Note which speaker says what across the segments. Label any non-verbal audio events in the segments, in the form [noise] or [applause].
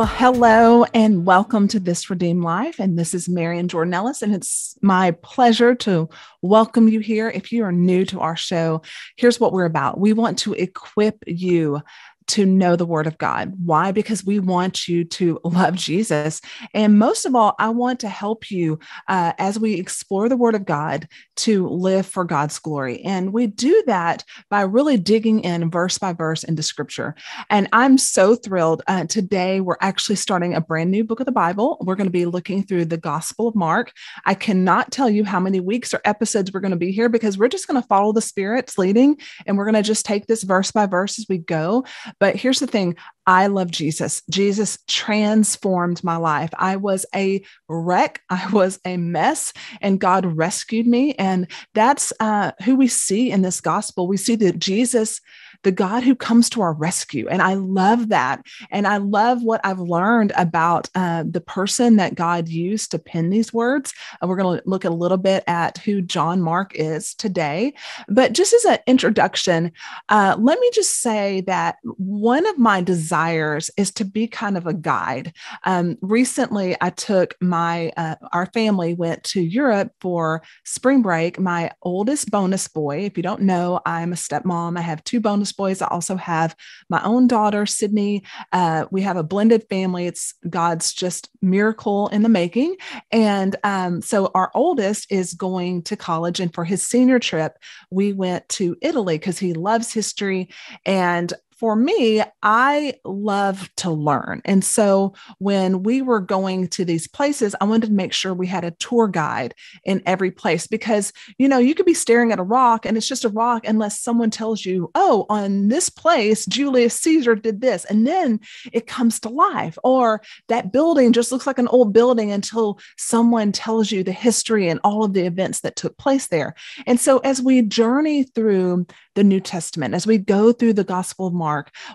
Speaker 1: Well, hello and welcome to This Redeemed Life. And this is Marian Jordan Ellis, and it's my pleasure to welcome you here. If you are new to our show, here's what we're about we want to equip you to know the word of God. Why? Because we want you to love Jesus. And most of all, I want to help you uh, as we explore the word of God to live for God's glory. And we do that by really digging in verse by verse into scripture. And I'm so thrilled. Uh, today, we're actually starting a brand new book of the Bible. We're going to be looking through the Gospel of Mark. I cannot tell you how many weeks or episodes we're going to be here because we're just going to follow the Spirit's leading and we're going to just take this verse by verse as we go. But here's the thing I love Jesus. Jesus transformed my life. I was a wreck, [laughs] I was a mess, and God rescued me. And that's uh, who we see in this gospel. We see that Jesus the God who comes to our rescue. And I love that. And I love what I've learned about uh, the person that God used to pen these words. Uh, we're going to look a little bit at who John Mark is today. But just as an introduction, uh, let me just say that one of my desires is to be kind of a guide. Um, recently, I took my, uh, our family went to Europe for spring break. My oldest bonus boy, if you don't know, I'm a stepmom. I have two bonus boys. I also have my own daughter, Sydney. Uh, we have a blended family. It's God's just miracle in the making. And um, so our oldest is going to college. And for his senior trip, we went to Italy because he loves history. And for me, I love to learn. And so when we were going to these places, I wanted to make sure we had a tour guide in every place because, you know, you could be staring at a rock and it's just a rock unless someone tells you, oh, on this place, Julius Caesar did this. And then it comes to life. Or that building just looks like an old building until someone tells you the history and all of the events that took place there. And so as we journey through the New Testament, as we go through the Gospel of Mark,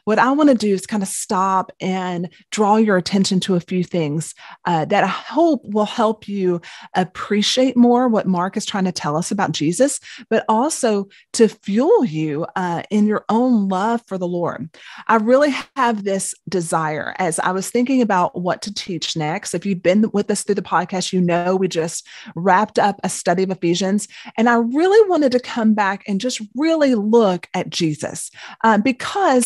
Speaker 1: what I want to do is kind of stop and draw your attention to a few things uh, that I hope will help you appreciate more what Mark is trying to tell us about Jesus, but also to fuel you uh, in your own love for the Lord. I really have this desire as I was thinking about what to teach next. If you've been with us through the podcast, you know we just wrapped up a study of Ephesians, and I really wanted to come back and just really look at Jesus uh, because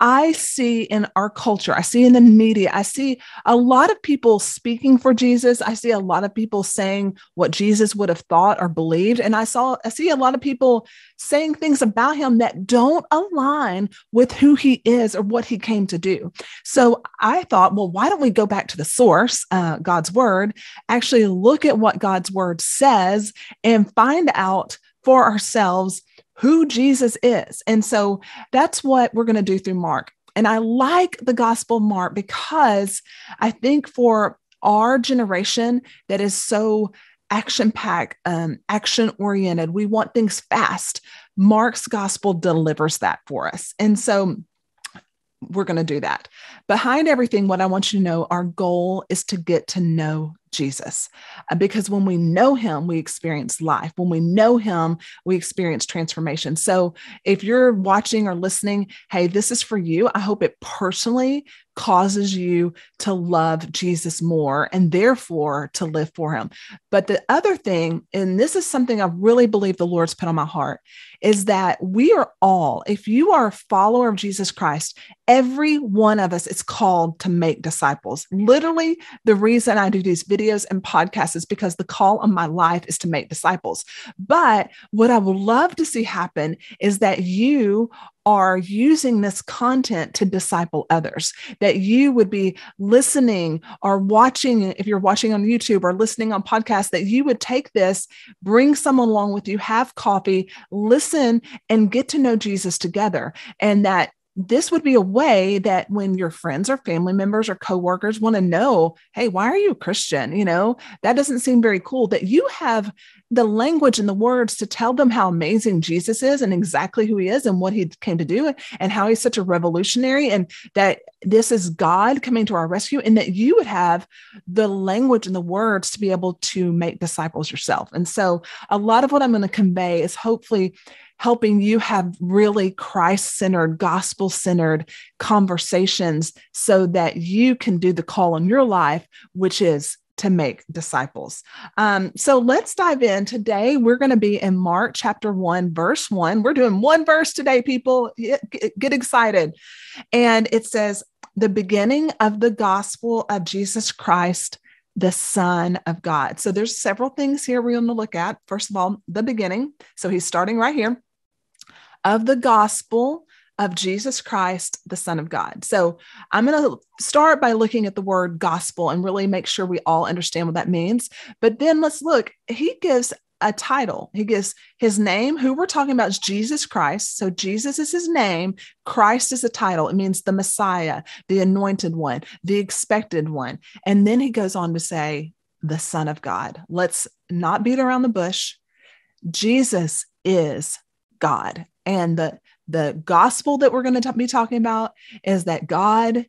Speaker 1: I see in our culture, I see in the media, I see a lot of people speaking for Jesus. I see a lot of people saying what Jesus would have thought or believed. And I saw, I see a lot of people saying things about him that don't align with who he is or what he came to do. So I thought, well, why don't we go back to the source, uh, God's word, actually look at what God's word says and find out for ourselves who Jesus is. And so that's what we're going to do through Mark. And I like the Gospel Mark because I think for our generation that is so action packed, um, action oriented, we want things fast. Mark's Gospel delivers that for us. And so we're going to do that. Behind everything, what I want you to know, our goal is to get to know Jesus. Because when we know him, we experience life. When we know him, we experience transformation. So if you're watching or listening, hey, this is for you. I hope it personally causes you to love Jesus more and therefore to live for him. But the other thing, and this is something I really believe the Lord's put on my heart, is that we are all, if you are a follower of Jesus Christ, every one of us is called to make disciples. Literally, the reason I do these videos and podcasts is because the call on my life is to make disciples. But what I would love to see happen is that you are using this content to disciple others, that you would be listening or watching, if you're watching on YouTube or listening on podcasts, that you would take this, bring someone along with you, have coffee, listen, and get to know Jesus together. And that this would be a way that when your friends or family members or coworkers want to know, hey, why are you a Christian? You know, that doesn't seem very cool that you have the language and the words to tell them how amazing Jesus is and exactly who he is and what he came to do and how he's such a revolutionary and that this is God coming to our rescue and that you would have the language and the words to be able to make disciples yourself. And so a lot of what I'm going to convey is hopefully helping you have really Christ centered, gospel centered conversations so that you can do the call in your life, which is to make disciples. Um, so let's dive in. Today, we're going to be in Mark chapter 1, verse 1. We're doing one verse today, people. Get, get excited. And it says, The beginning of the gospel of Jesus Christ, the Son of God. So there's several things here we're going to look at. First of all, the beginning. So he's starting right here of the gospel of Jesus Christ, the Son of God. So I'm going to start by looking at the word gospel and really make sure we all understand what that means. But then let's look, he gives a title. He gives his name. Who we're talking about is Jesus Christ. So Jesus is his name. Christ is a title. It means the Messiah, the anointed one, the expected one. And then he goes on to say, the Son of God. Let's not beat around the bush. Jesus is God. And the the gospel that we're going to be talking about is that God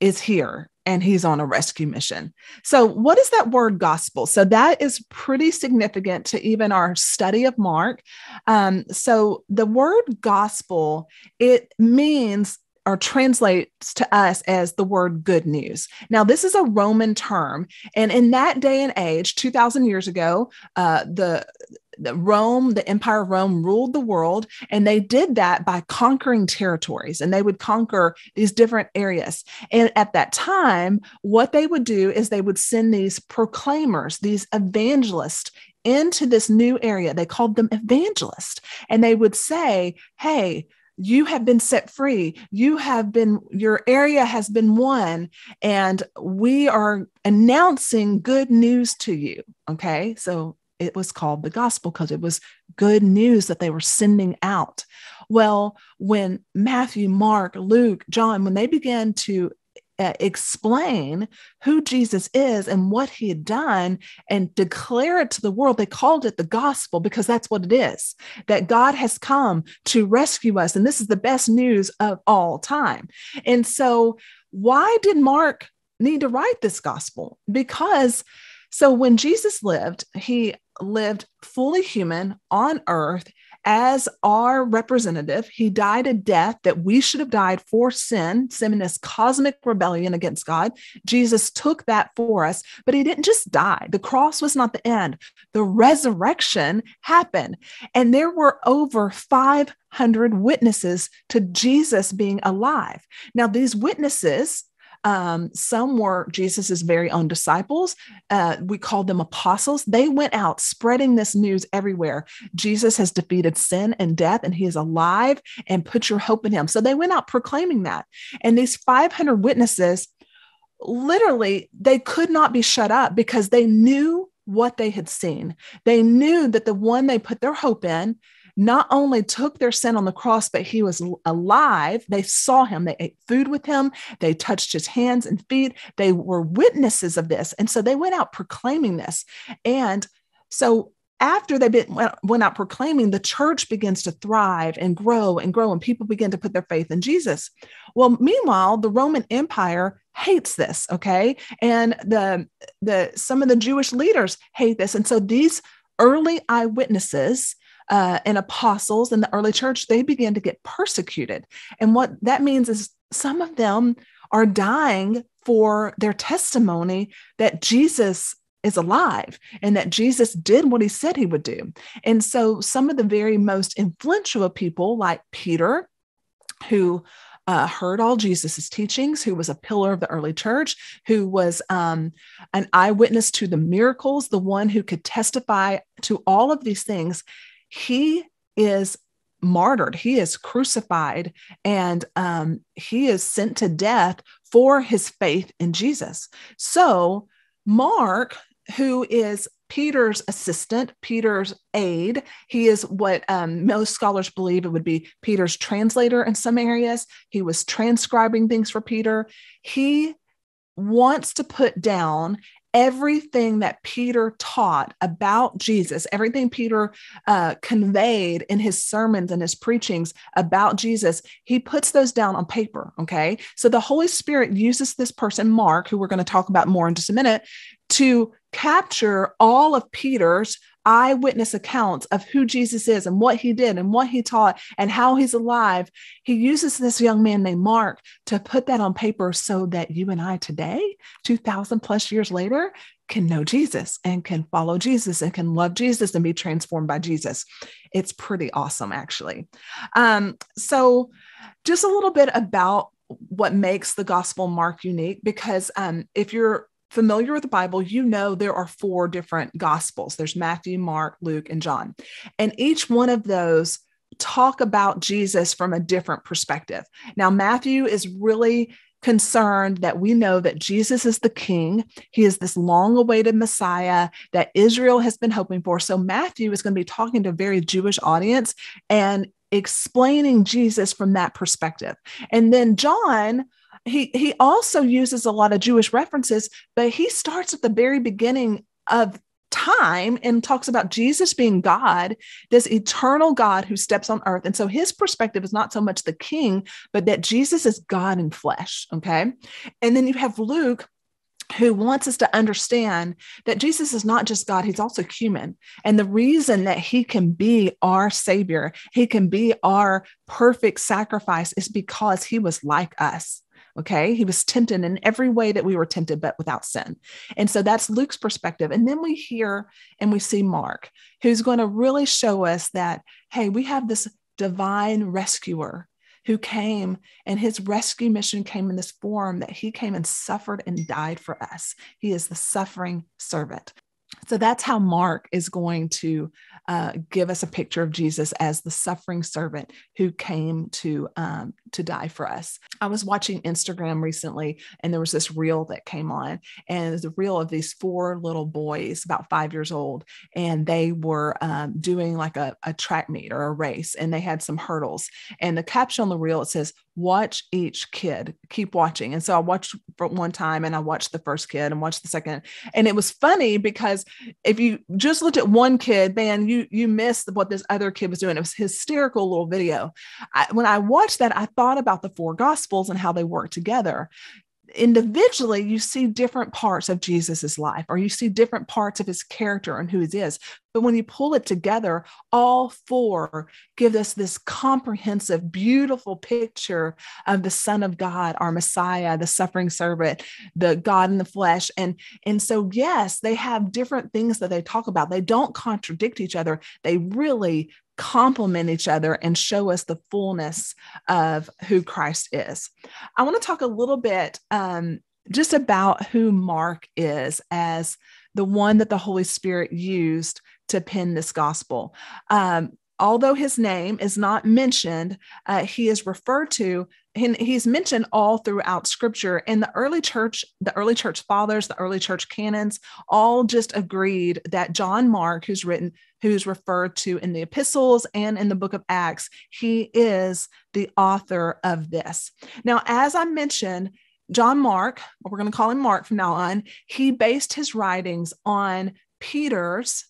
Speaker 1: is here and he's on a rescue mission. So, what is that word gospel? So, that is pretty significant to even our study of Mark. Um, so, the word gospel, it means or translates to us as the word good news. Now, this is a Roman term. And in that day and age, 2,000 years ago, uh, the the Rome, the Empire of Rome ruled the world, and they did that by conquering territories, and they would conquer these different areas. And at that time, what they would do is they would send these proclaimers, these evangelists into this new area. They called them evangelists, and they would say, Hey, you have been set free. You have been, your area has been won, and we are announcing good news to you. Okay. So it was called the gospel because it was good news that they were sending out. Well, when Matthew, Mark, Luke, John, when they began to uh, explain who Jesus is and what he had done and declare it to the world. They called it the gospel because that's what it is that God has come to rescue us. And this is the best news of all time. And so, why did Mark need to write this gospel? Because so when Jesus lived, he lived fully human on earth as our representative. He died a death that we should have died for sin, sin is cosmic rebellion against God. Jesus took that for us, but he didn't just die. The cross was not the end. The resurrection happened. And there were over 500 witnesses to Jesus being alive. Now, these witnesses, um, some were Jesus's very own disciples. Uh, we called them apostles. They went out spreading this news everywhere. Jesus has defeated sin and death, and he is alive, and put your hope in him. So they went out proclaiming that. And these 500 witnesses, literally, they could not be shut up because they knew what they had seen. They knew that the one they put their hope in not only took their sin on the cross, but he was alive. They saw him, they ate food with him, they touched his hands and feet. They were witnesses of this. And so they went out proclaiming this. And so after they went out proclaiming, the church begins to thrive and grow and grow, and people begin to put their faith in Jesus. Well, meanwhile, the Roman Empire hates this, okay, and the the some of the Jewish leaders hate this, and so these early eyewitnesses uh, and apostles in the early church, they began to get persecuted. And what that means is some of them are dying for their testimony that Jesus is alive and that Jesus did what he said he would do. And so some of the very most influential people, like Peter, who uh, heard all Jesus's teachings, who was a pillar of the early church, who was um, an eyewitness to the miracles, the one who could testify to all of these things he is martyred, he is crucified, and um, he is sent to death for his faith in Jesus. So, Mark, who is Peter's assistant, Peter's aide. He is what um, most scholars believe it would be Peter's translator in some areas. He was transcribing things for Peter. He wants to put down everything that Peter taught about Jesus, everything Peter uh, conveyed in his sermons and his preachings about Jesus, he puts those down on paper. Okay. So the Holy Spirit uses this person, Mark, who we're going to talk about more in just a minute, to capture all of Peter's eyewitness accounts of who Jesus is and what he did and what he taught and how he's alive, he uses this young man named Mark to put that on paper so that you and I today, 2000 plus years later, can know Jesus and can follow Jesus and can love Jesus and be transformed by Jesus. It's pretty awesome, actually. Um, so, just a little bit about what makes the Gospel Mark unique, because um, if you're familiar with the Bible, you know there are four different Gospels there's Matthew, Mark, Luke, and John. And each one of those talk about Jesus from a different perspective. Now, Matthew is really concerned that we know that Jesus is the king. He is this long awaited Messiah that Israel has been hoping for. So, Matthew is going to be talking to a very Jewish audience and explaining Jesus from that perspective. And then John, he, he also uses a lot of Jewish references, but he starts at the very beginning of time and talks about Jesus being God, this eternal God who steps on earth. And so his perspective is not so much the king, but that Jesus is God in flesh. Okay. And then you have Luke who wants us to understand that Jesus is not just God, he's also human. And the reason that he can be our savior, he can be our perfect sacrifice is because he was like us. Okay. He was tempted in every way that we were tempted, but without sin. And so that's Luke's perspective. And then we hear and we see Mark, who's going to really show us that, hey, we have this divine rescuer who came and his rescue mission came in this form that he came and suffered and died for us. He is the suffering servant. So that's how Mark is going to uh, give us a picture of Jesus as the suffering servant who came to um, to die for us. I was watching Instagram recently, and there was this reel that came on, and a reel of these four little boys, about five years old, and they were um, doing like a, a track meet or a race, and they had some hurdles. And the caption on the reel it says, "Watch each kid, keep watching." And so I watched for one time, and I watched the first kid and watched the second, and it was funny because if you just looked at one kid, man, you you missed what this other kid was doing. It was hysterical little video. I, when I watched that, I thought about the four gospels and how they work together. Individually you see different parts of jesus's life or you see different parts of his character and who he is. But when you pull it together all four give us this comprehensive beautiful picture of the son of god our messiah the suffering servant the god in the flesh. And and so yes they have different things that they talk about. They don't contradict each other. They really complement each other and show us the fullness of who Christ is. I want to talk a little bit um, just about who Mark is as the one that the Holy Spirit used to pen this gospel. Um, although his name is not mentioned, uh, he is referred to and he's mentioned all throughout scripture and the early church the early church fathers the early church canons all just agreed that john mark who's written who's referred to in the epistles and in the book of acts he is the author of this. Now as i mentioned john mark we're going to call him mark from now on he based his writings on peter's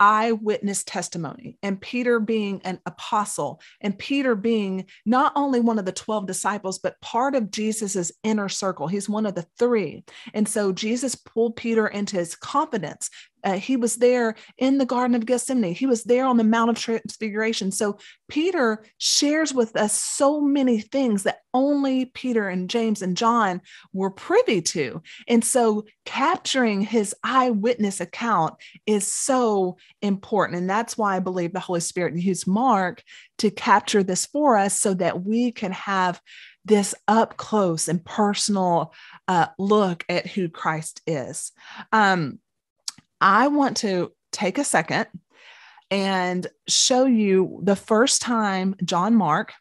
Speaker 1: eyewitness testimony and Peter being an apostle and Peter being not only one of the 12 disciples but part of Jesus's inner circle. He's one of the 3 and so Jesus pulled Peter into his confidence uh, he was there in the Garden of Gethsemane. He was there on the Mount of Transfiguration. So Peter shares with us so many things that only Peter and James and John were privy to. And so capturing his eyewitness account is so important. And that's why I believe the Holy Spirit used Mark to capture this for us so that we can have this up close and personal uh, look at who Christ is. Um, I want to take a second and show you the first time John Mark,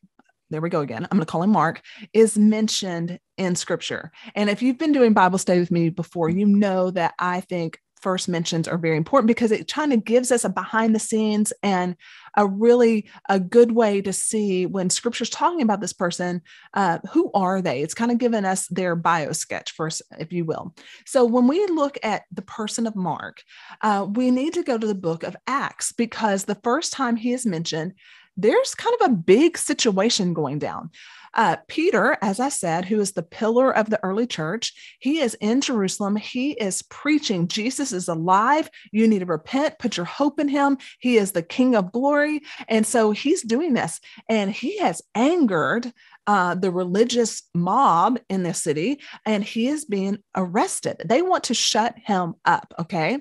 Speaker 1: there we go again, I'm going to call him Mark, is mentioned in scripture. And if you've been doing Bible study with me before, you know that I think first mentions are very important because it kind of gives us a behind the scenes and a really a good way to see when scripture's talking about this person uh, who are they? It's kind of given us their bio sketch first if you will. So when we look at the person of mark uh, we need to go to the book of acts because the first time he is mentioned there's kind of a big situation going down Uh, Peter, as I said, who is the pillar of the early church, he is in Jerusalem. He is preaching Jesus is alive. You need to repent, put your hope in him. He is the King of glory. And so he's doing this, and he has angered uh, the religious mob in the city, and he is being arrested. They want to shut him up. Okay.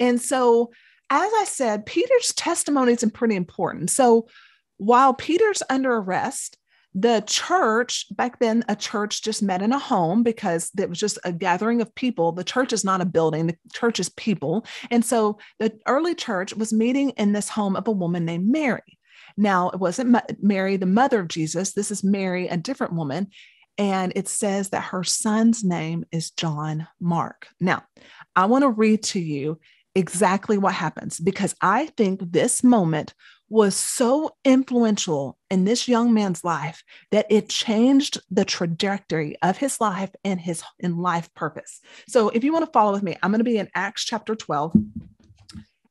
Speaker 1: And so, as I said, Peter's testimony is pretty important. So, while Peter's under arrest, the church back then a church just met in a home because it was just a gathering of people. The church is not a building the church is people. And so the early church was meeting in this home of a woman named mary. Now it wasn't mary the mother of jesus. This is mary a different woman. And it says that her son's name is john mark. Now i want to read to you exactly what happens because i think this moment was so influential in this young man's life that it changed the trajectory of his life and his in life purpose. So if you want to follow with me, I'm going to be in Acts chapter 12.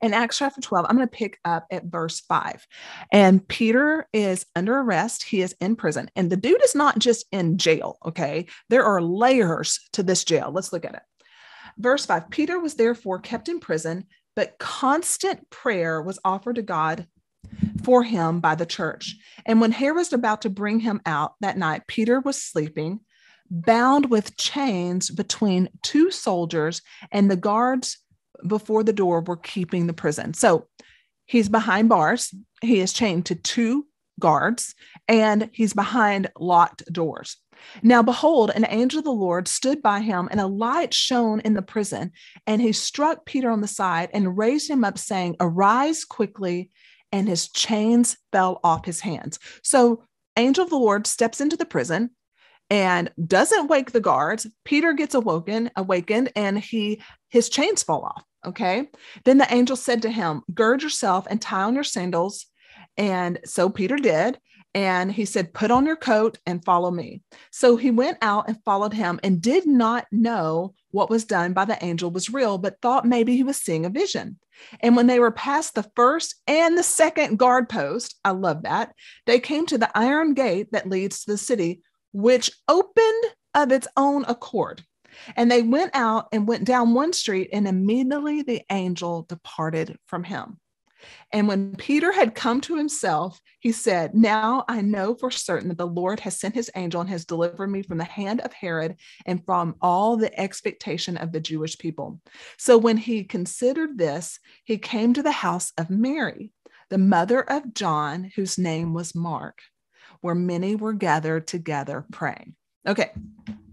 Speaker 1: In Acts chapter 12, I'm going to pick up at verse 5. And Peter is under arrest. He is in prison. And the dude is not just in jail, okay? There are layers to this jail. Let's look at it. Verse 5 Peter was therefore kept in prison, but constant prayer was offered to God for him by the church. And when Herod was about to bring him out that night, Peter was sleeping, bound with chains between two soldiers, and the guards before the door were keeping the prison. So he's behind bars. He is chained to two guards, and he's behind locked doors. Now, behold, an angel of the Lord stood by him, and a light shone in the prison. And he struck Peter on the side and raised him up, saying, Arise quickly and his chains fell off his hands. So, angel of the Lord steps into the prison and doesn't wake the guards. Peter gets awoken, awakened, and he his chains fall off. Okay. Then the angel said to him, Gird yourself and tie on your sandals. And so Peter did. And he said, Put on your coat and follow me. So he went out and followed him and did not know what was done by the angel was real, but thought maybe he was seeing a vision. And when they were past the first and the second guard post, I love that, they came to the iron gate that leads to the city, which opened of its own accord. And they went out and went down one street, and immediately the angel departed from him. And when Peter had come to himself, he said, Now I know for certain that the Lord has sent his angel and has delivered me from the hand of Herod and from all the expectation of the Jewish people. So when he considered this, he came to the house of Mary, the mother of John, whose name was Mark, where many were gathered together praying. Okay,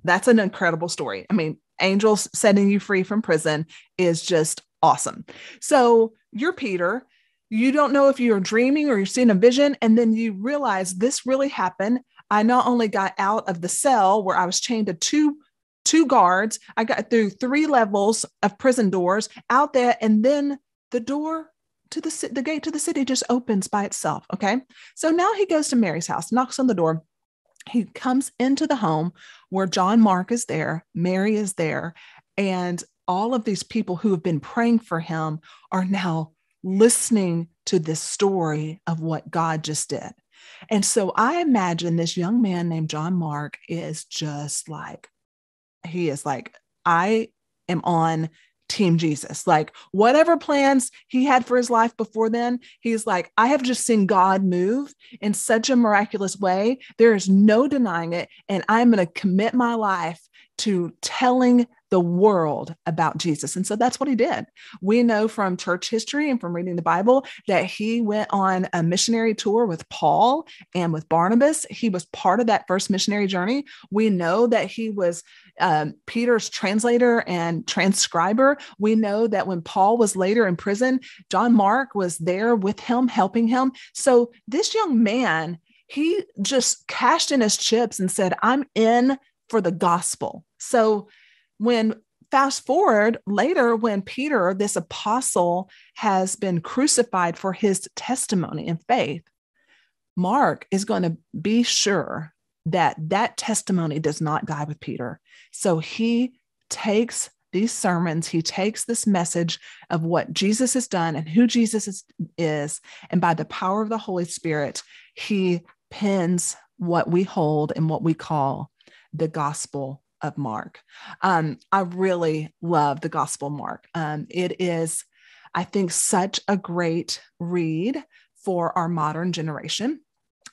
Speaker 1: that's an incredible story. I mean, angels setting you free from prison is just awesome. So you're Peter you don't know if you're dreaming or you're seeing a vision. And then you realize this really happened. I not only got out of the cell where I was chained to two two guards, I got through three levels of prison doors out there, and then the door to the the gate to the city just opens by itself. Okay, so now he goes to Mary's house, knocks on the door. He comes into the home where John Mark is there, Mary is there, and all of these people who have been praying for him are now listening to this story of what God just did. And so I imagine this young man named John Mark is just like, he is like, I am on Team Jesus. Like, whatever plans he had for his life before then, he's like, I have just seen God move in such a miraculous way. There is no denying it. And I'm going to commit my life to telling the world about Jesus. And so that's what he did. We know from church history and from reading the Bible that he went on a missionary tour with Paul and with Barnabas. He was part of that first missionary journey. We know that he was um, Peter's translator and transcriber. We know that when Paul was later in prison, John Mark was there with him, helping him. So this young man, he just cashed in his chips and said, I'm in for the gospel. So when fast forward later, when Peter, this apostle, has been crucified for his testimony and faith, Mark is going to be sure that that testimony does not die with Peter. So he takes these sermons, he takes this message of what Jesus has done and who Jesus is, is, and by the power of the Holy Spirit, he pins what we hold and what we call the gospel of Mark. Um, I really love the gospel Mark. Um, it is, I think, such a great read for our modern generation.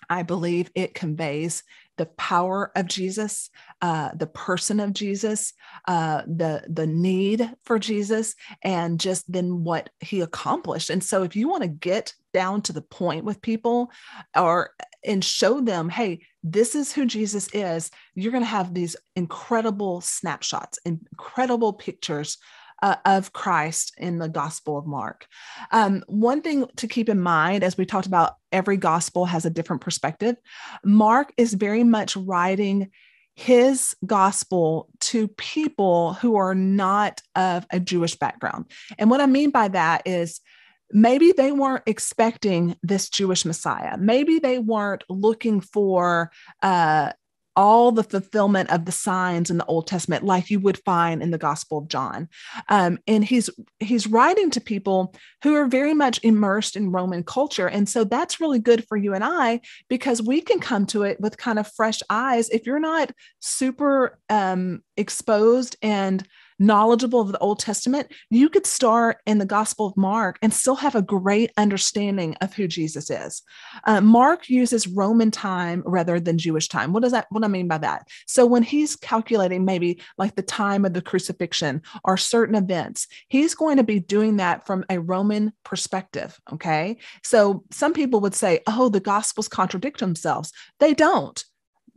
Speaker 1: I believe it conveys the power of Jesus, uh, the person of Jesus, uh, the the need for Jesus, and just then what he accomplished. And so, if you want to get down to the point with people, or and show them, hey, this is who Jesus is, you're going to have these incredible snapshots, incredible pictures uh, of Christ in the Gospel of Mark. Um, one thing to keep in mind, as we talked about, every gospel has a different perspective. Mark is very much writing his gospel to people who are not of a Jewish background. And what I mean by that is, maybe they weren't expecting this Jewish Messiah. Maybe they weren't looking for uh, all the fulfillment of the signs in the Old Testament, like you would find in the Gospel of John. Um, and he's he's writing to people who are very much immersed in Roman culture, and so that's really good for you and I because we can come to it with kind of fresh eyes. If you're not super um, exposed and knowledgeable of the Old Testament, you could start in the Gospel of Mark and still have a great understanding of who Jesus is. Uh, Mark uses Roman time rather than Jewish time. What does that? What I mean by that? So when he's calculating maybe like the time of the crucifixion or certain events, he's going to be doing that from a Roman perspective. Okay, so some people would say, "Oh, the Gospels contradict themselves." They don't.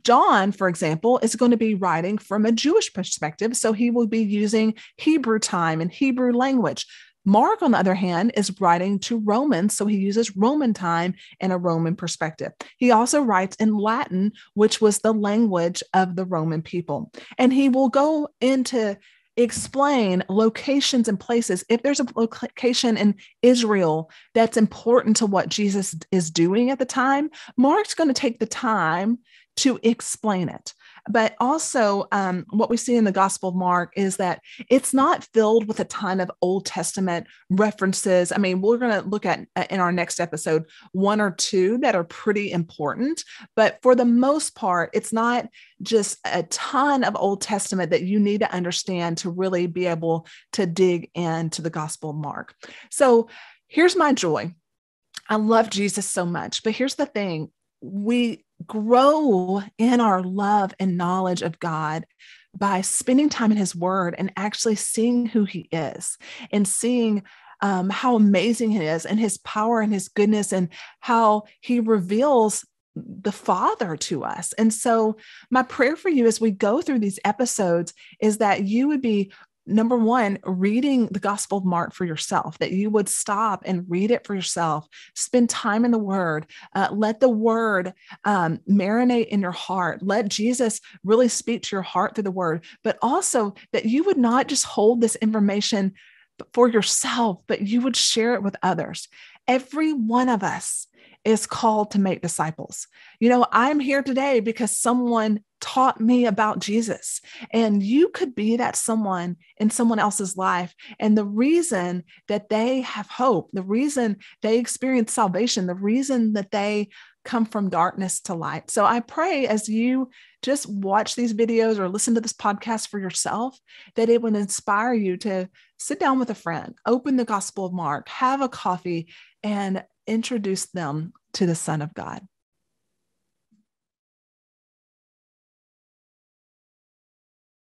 Speaker 1: John, for example, is going to be writing from a Jewish perspective. So he will be using Hebrew time and Hebrew language. Mark, on the other hand, is writing to Romans, so he uses Roman time and a Roman perspective. He also writes in Latin, which was the language of the Roman people. And he will go into explain locations and places. If there's a location in Israel that's important to what Jesus is doing at the time, Mark's going to take the time to explain it. But also, um, what we see in the Gospel of Mark is that it's not filled with a ton of Old Testament references. I mean, we're going to look at in our next episode one or two that are pretty important, but for the most part, it's not just a ton of Old Testament that you need to understand to really be able to dig into the Gospel of Mark. So here's my joy. I love Jesus so much, but here's the thing we grow in our love and knowledge of God by spending time in His Word and actually seeing who He is and seeing um, how amazing He is and His power and His goodness and how He reveals the Father to us. And so, my prayer for you as we go through these episodes is that you would be number one, reading the Gospel of Mark for yourself, that you would stop and read it for yourself, spend time in the Word, uh, let the Word um, marinate in your heart, let Jesus really speak to your heart through the Word, but also that you would not just hold this information for yourself, but you would share it with others. Every one of us is called to make disciples. You know, I'm here today because someone taught me about Jesus. And you could be that someone in someone else's life. And the reason that they have hope, the reason they experience salvation, the reason that they come from darkness to light. So I pray as you just watch these videos or listen to this podcast for yourself, that it would inspire you to sit down with a friend, open the Gospel of Mark, have a coffee, and introduce them to the Son of God.